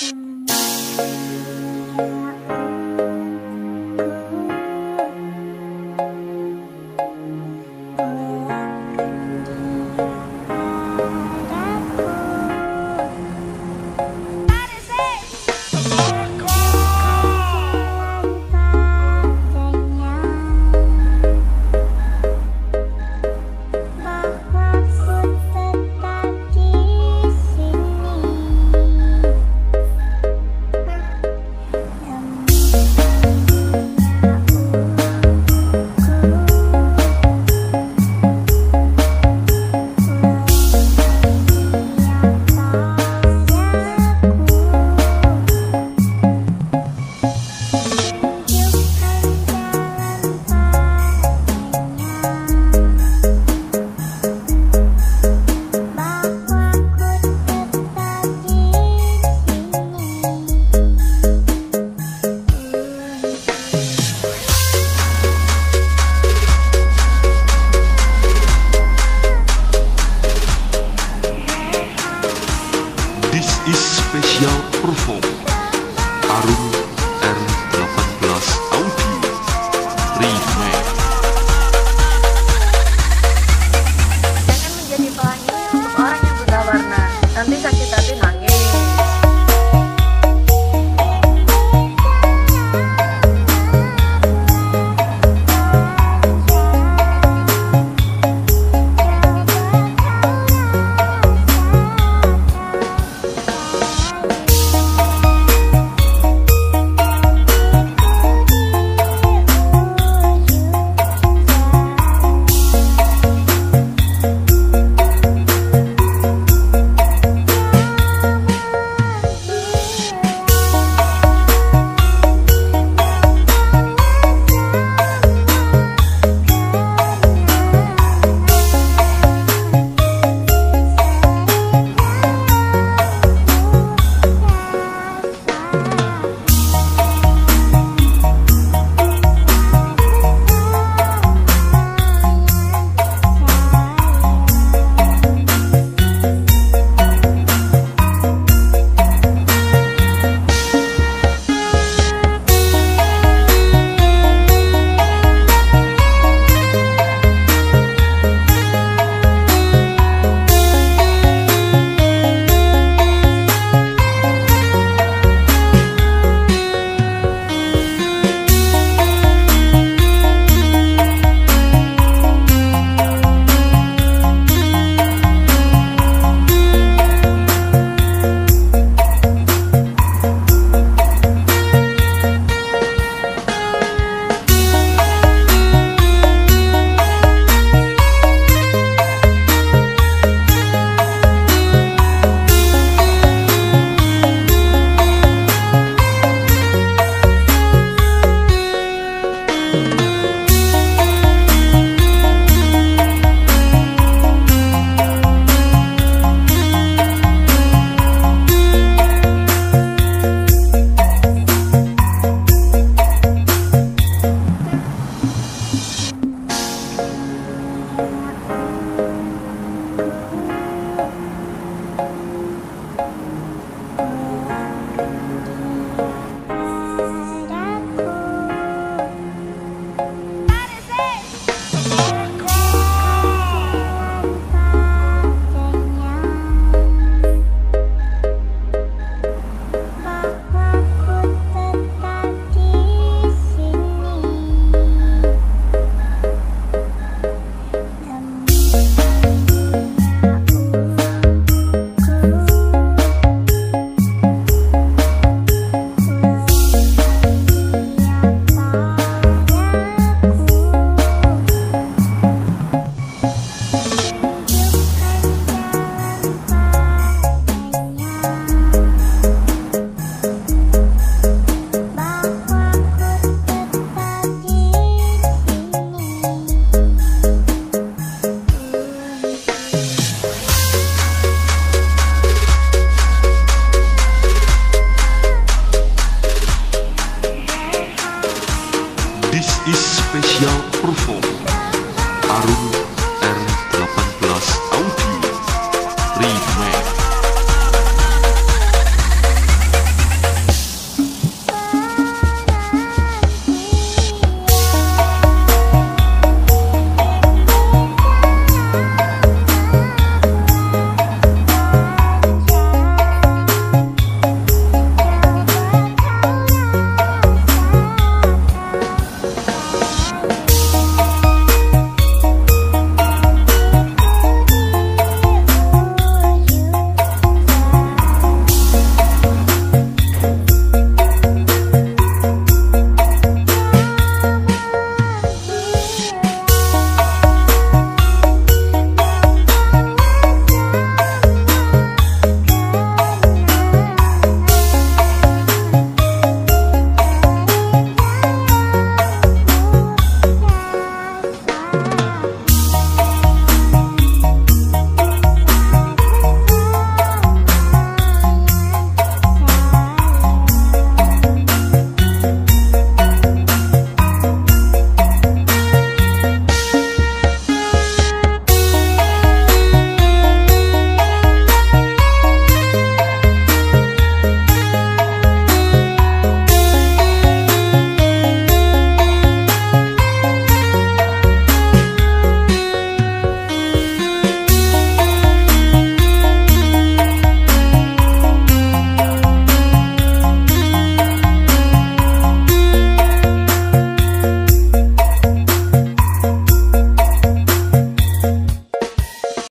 Shh. Especial performance. Arum is especial performed. Arun